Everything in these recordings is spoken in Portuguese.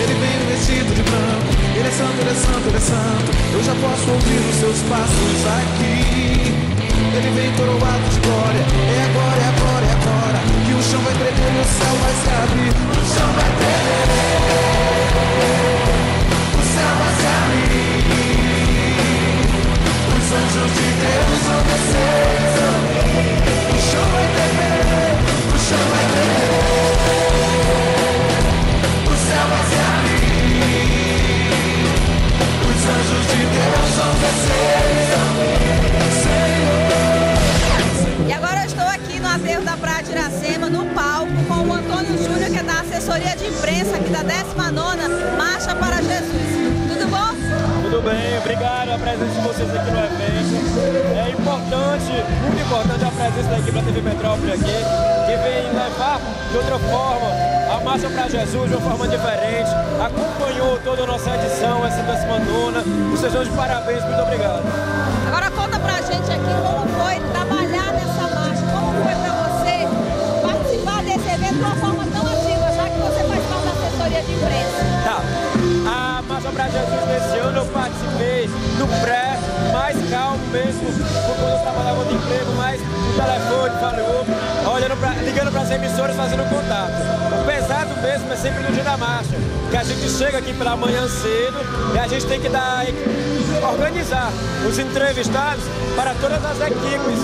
Ele vem vestido de branco. Ele é santo, ele é santo, ele é santo. Eu já posso ouvir os seus passos aqui. Ele vem coroado de glória. É agora, é agora, é agora. Que o chão vai tremer e o céu vai se abrir. O chão vai tremer. O céu vai se abrir. Os anjos de Deus vão descer. Obrigado a presença de vocês aqui no evento. É importante, muito importante a presença da equipe da TV Metrópole aqui, que vem levar de outra forma a Marcha para Jesus de uma forma diferente. Acompanhou toda a nossa edição, essa 19 Vocês estão de parabéns, muito obrigado. Agora conta pra no pré, mais calmo mesmo, por quando eu trabalhava no emprego, mais no telefone, falou, olhando pra, ligando para as emissoras, fazendo contato. O pesado mesmo é sempre no dia da marcha, que a gente chega aqui pela manhã cedo e a gente tem que dar, organizar os entrevistados para todas as equipes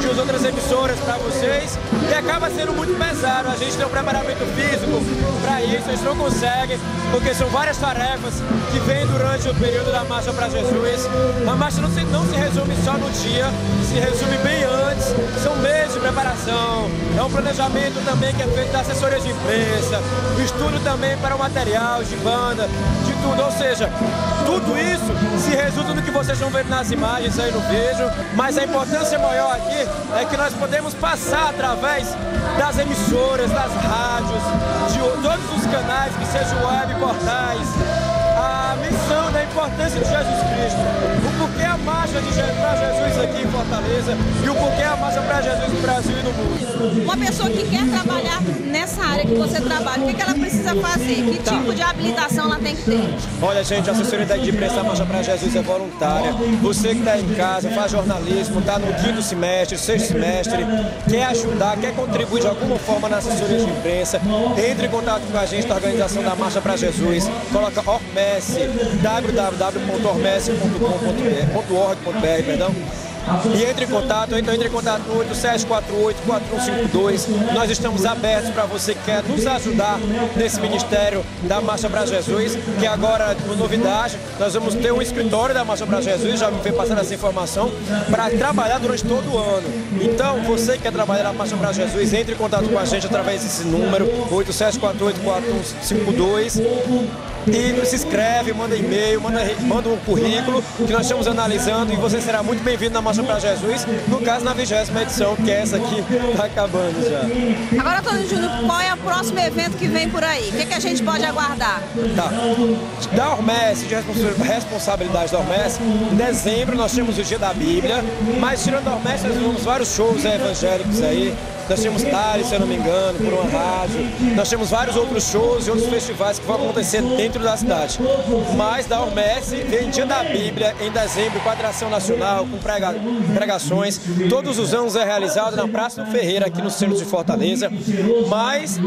de as outras emissoras para vocês e acaba sendo muito pesado. A gente tem um preparamento físico para isso, gente não consegue, porque são várias tarefas que vêm durante o período da Marcha para Jesus. A marcha não se, não se resume só no dia, se resume bem antes, são meses de preparação, é um planejamento também que é feito da assessoria de imprensa, estudo também para o material de banda, de tudo, ou seja, tudo isso se resulta no que vocês estão vendo nas imagens aí no vídeo, mas a importância maior aqui é que nós podemos passar através das emissoras, das rádios, de todos os canais, que sejam web, portais, a missão da importância de Jesus Cristo, a marcha de Jesus aqui em Fortaleza e o porquê a marcha para Jesus no Brasil e no mundo. Uma pessoa que quer trabalhar nessa área que você trabalha, o que, que ela precisa fazer? Que tipo de habilitação ela tem que ter? Olha, gente, a assessoria de imprensa da Marcha para Jesus é voluntária. Você que está em casa, faz jornalismo, está no quinto semestre, sexto semestre, quer ajudar, quer contribuir de alguma forma na assessoria de imprensa, entre em contato com a gente da organização da Marcha para Jesus. Coloca Ormesse, www.ormesse.com.br, perdão. E entre em contato, então entre em contato no 8748-4152. Nós estamos abertos para você que quer nos ajudar nesse ministério da Marcha para Jesus, que agora, uma novidade, nós vamos ter um escritório da Marcha para Jesus, já me veio passando essa informação, para trabalhar durante todo o ano. Então, você que quer trabalhar na Marcha para Jesus, entre em contato com a gente através desse número, 8748-4152. E se inscreve, manda e-mail, manda, manda um currículo que nós estamos analisando e você será muito bem-vindo na Marcha para Jesus, no caso na vigésima edição, que é essa aqui, tá acabando já. Agora, Antônio Júnior, qual é o próximo evento que vem por aí? O que, que a gente pode aguardar? Tá. Da Ormesse, de responsa- responsabilidade da Ormesse, em dezembro nós temos o Dia da Bíblia, mas tirando a Ormesse nós temos vários shows evangélicos aí. Nós temos Tales, se eu não me engano, por uma rádio. Nós temos vários outros shows e outros festivais que vão acontecer dentro da cidade. Mas da Ormesse vem Dia da Bíblia em dezembro, com atração nacional, com prega- pregações. Todos os anos é realizado na Praça do Ferreira, aqui no centro de Fortaleza. Mas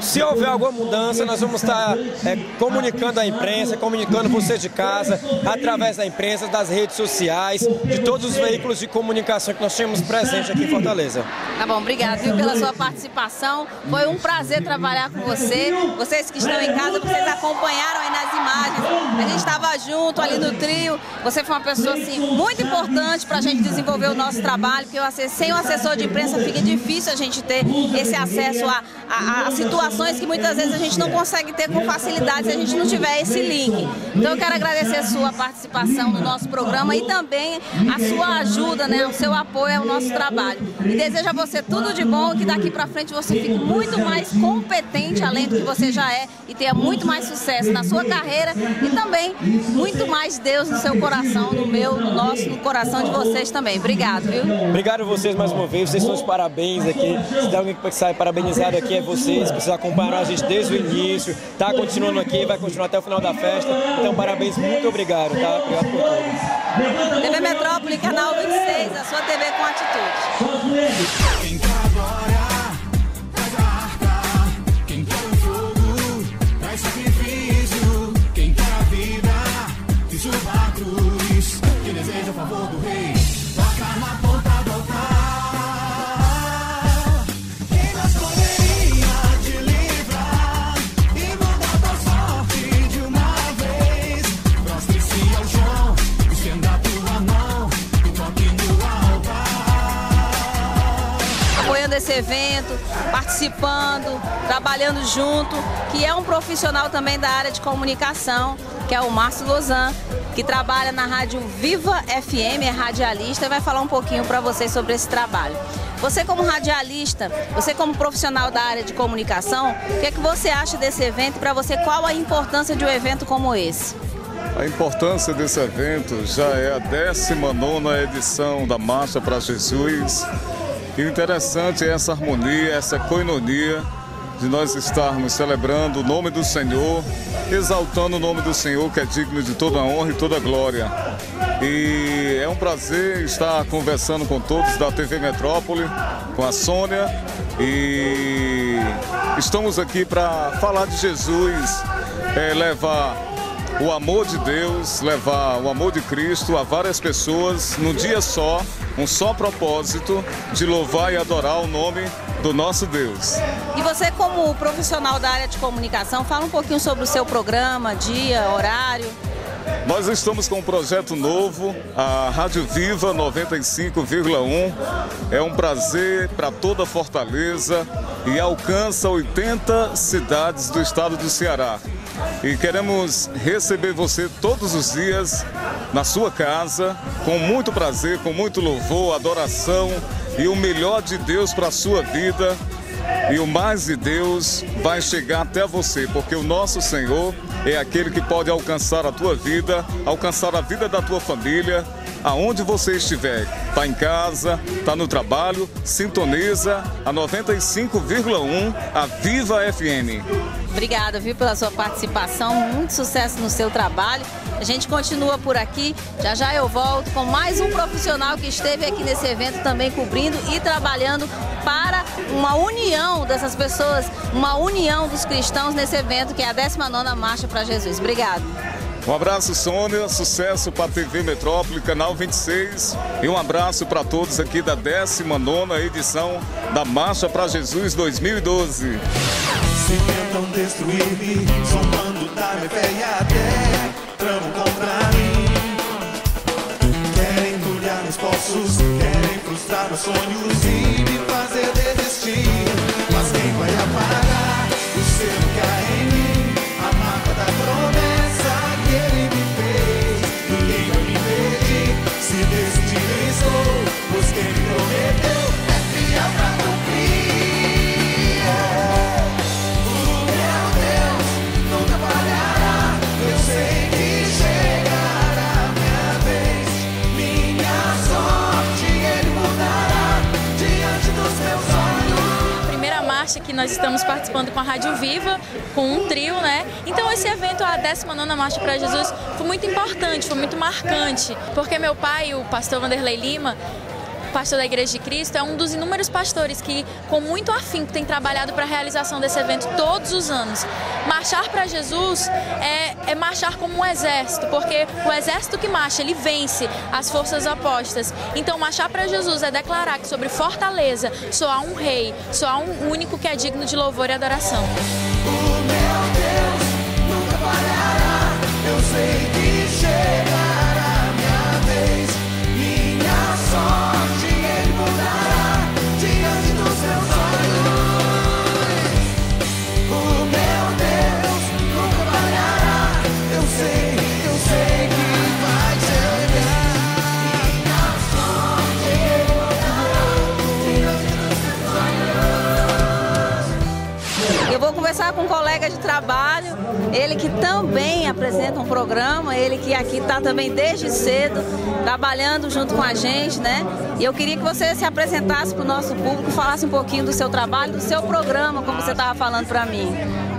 se houver alguma mudança, nós vamos estar é, comunicando à imprensa, comunicando você de casa, através da imprensa, das redes sociais, de todos os veículos de comunicação que nós temos presente aqui em Fortaleza. Tá bom, obrigado pela sua participação. Foi um prazer trabalhar com você. Vocês que estão em casa, vocês acompanharam aí nas imagens. A gente estava junto ali no trio. Você foi uma pessoa assim muito importante para a gente desenvolver o nosso trabalho, porque asse- sem o assessor de imprensa fica difícil a gente ter esse acesso a, a- a situações que muitas vezes a gente não consegue ter com facilidade se a gente não tiver esse link. Então eu quero agradecer a sua participação no nosso programa e também a sua ajuda, né, o seu apoio ao nosso trabalho. E desejo a você tudo de bom que daqui para frente você fique muito mais competente, além do que você já é, e tenha muito mais sucesso na sua carreira e também muito mais Deus no seu coração, no meu, no nosso, no coração de vocês também. Obrigado, viu? Obrigado a vocês mais uma vez, vocês são os parabéns aqui. Se tem alguém que sai parabenizado aqui é vocês, que vocês acompanharam a gente desde o início, tá continuando aqui, vai continuar até o final da festa. Então, parabéns, muito obrigado, tá? Obrigado por tudo. TV Metrópole, canal 26, a sua TV com atitude. Trabalhando junto, que é um profissional também da área de comunicação, que é o Márcio Lozan, que trabalha na rádio Viva FM, é radialista, e vai falar um pouquinho para vocês sobre esse trabalho. Você como radialista, você como profissional da área de comunicação, o que é que você acha desse evento? Para você, qual a importância de um evento como esse? A importância desse evento já é a 19 edição da Marcha para Jesus, e o interessante é essa harmonia, essa coinonia de nós estarmos celebrando o nome do Senhor, exaltando o nome do Senhor que é digno de toda honra e toda glória. E é um prazer estar conversando com todos da TV Metrópole, com a Sônia e estamos aqui para falar de Jesus, é, levar o amor de Deus, levar o amor de Cristo a várias pessoas num dia só, um só propósito de louvar e adorar o nome do nosso Deus. E você, como profissional da área de comunicação, fala um pouquinho sobre o seu programa, dia, horário. Nós estamos com um projeto novo, a Rádio Viva 95,1. É um prazer para toda Fortaleza e alcança 80 cidades do estado do Ceará. E queremos receber você todos os dias na sua casa, com muito prazer, com muito louvor, adoração e o melhor de Deus para a sua vida. E o mais de Deus vai chegar até você, porque o nosso Senhor é aquele que pode alcançar a tua vida, alcançar a vida da tua família, aonde você estiver. Está em casa, está no trabalho, sintoniza a 95,1 a Viva FM. Obrigada, viu, pela sua participação. Muito sucesso no seu trabalho. A gente continua por aqui. Já já eu volto com mais um profissional que esteve aqui nesse evento também cobrindo e trabalhando para uma união dessas pessoas, uma união dos cristãos nesse evento que é a 19ª Marcha para Jesus. Obrigado. Um abraço, Sônia. Sucesso para a TV Metrópole, canal 26. E um abraço para todos aqui da 19 edição da Marcha para Jesus 2012. Se tentam destruir-me, da minha fé e até contra mim. Querem meus poços, querem frustrar meus sonhos marcha que nós estamos participando com a Rádio Viva, com um trio, né? Então esse evento, a 19ª Marcha para Jesus, foi muito importante, foi muito marcante, porque meu pai, o pastor Vanderlei Lima, pastor da Igreja de Cristo, é um dos inúmeros pastores que, com muito afinco, tem trabalhado para a realização desse evento todos os anos. Marchar para Jesus é, é marchar como um exército, porque o exército que marcha, ele vence as forças opostas. Então, marchar para Jesus é declarar que sobre Fortaleza só há um rei, só há um único que é digno de louvor e adoração. O meu Deus nunca falhará. Eu sei que chegará trabalho, ele que também apresenta um programa, ele que aqui está também desde cedo, trabalhando junto com a gente, né? E eu queria que você se apresentasse para o nosso público, falasse um pouquinho do seu trabalho, do seu programa, como você estava falando para mim.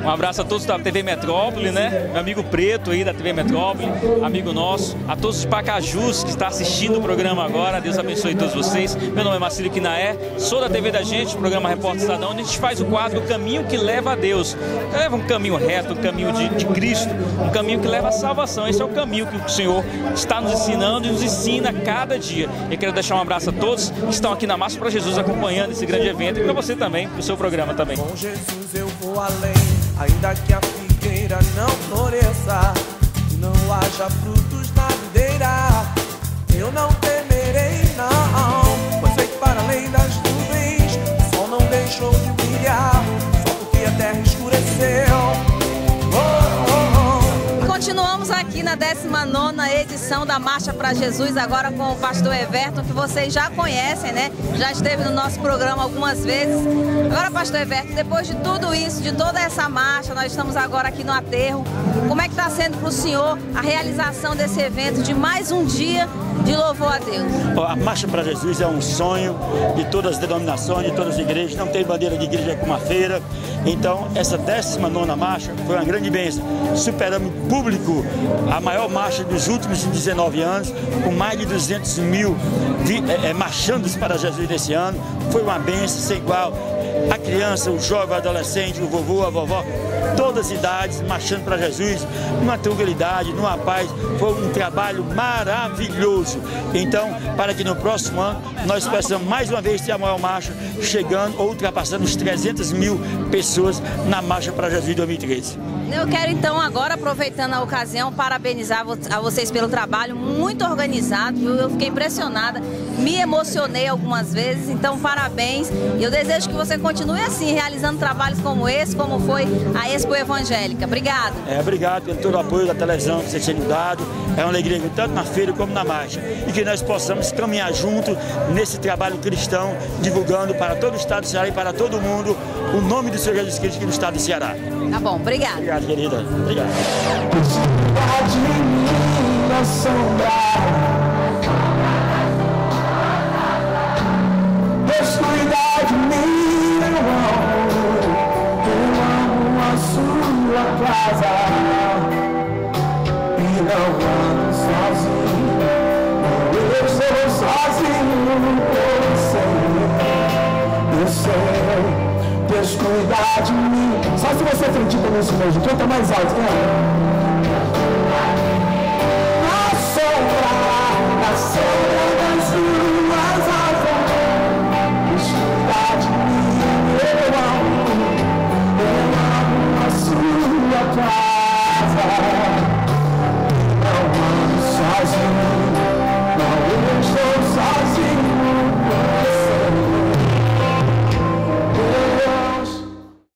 Um abraço a todos da TV Metrópole, né? Meu amigo Preto aí da TV Metrópole, amigo nosso. A todos os pacajus que estão assistindo o programa agora. Deus abençoe todos vocês. Meu nome é Marcelo Quinaé, sou da TV da Gente, programa Repórter Estadão, onde a gente faz o quadro O Caminho que Leva a Deus. Leva um caminho reto, um caminho de, de Cristo, um caminho que leva à salvação. Esse é o caminho que o Senhor está nos ensinando e nos ensina cada dia. Eu quero deixar um abraço a todos que estão aqui na Marcha para Jesus acompanhando esse grande evento e para você também, para o seu programa também. Com Jesus eu vou além. Ainda que a figueira não floresça não haja frutos na videira Eu não temerei não. Pois sei que para além das nuvens O sol não deixou de brilhar Só porque a terra escureceu aqui na 19 edição da Marcha para Jesus, agora com o pastor Everton, que vocês já conhecem, né? Já esteve no nosso programa algumas vezes. Agora, pastor Everton, depois de tudo isso, de toda essa marcha, nós estamos agora aqui no aterro. Como é que está sendo para o senhor a realização desse evento de mais um dia de louvor a Deus? A Marcha para Jesus é um sonho de todas as denominações, de todas as igrejas. Não tem bandeira de igreja com uma feira. Então, essa 19 marcha foi uma grande bênção. Superamos público a maior marcha dos últimos 19 anos, com mais de 200 mil é, é, marchando para Jesus desse ano. Foi uma bênção sem igual. A criança, o jovem, o adolescente, o vovô, a vovó, todas as idades, marchando para Jesus, numa tranquilidade, numa paz. Foi um trabalho maravilhoso. Então, para que no próximo ano nós possamos mais uma vez ter a maior marcha, chegando ou ultrapassando os 300 mil pessoas na Marcha para Jesus 2013. Eu quero então agora, aproveitando a ocasião, parabenizar a vocês pelo trabalho muito organizado. Eu fiquei impressionada, me emocionei algumas vezes, então parabéns. Eu desejo que você continue assim, realizando trabalhos como esse, como foi a Expo Evangélica. Obrigado. É, obrigado pelo todo o apoio da televisão que você tem dado. É uma alegria tanto na feira como na marcha. E que nós possamos caminhar junto nesse trabalho cristão, divulgando para todo o estado do Ceará e para todo mundo o nome do Senhor Jesus Cristo aqui no estado do Ceará. Tá bom, obrigado. Obrigado, querida. Obrigado. Descuidar de mim, eu amo, eu amo a sua casa e não ando sozinho, eu sou sozinho, eu sei, eu sei, descuidar de mim. Só se você acredita nisso mesmo, canta mais alto, né?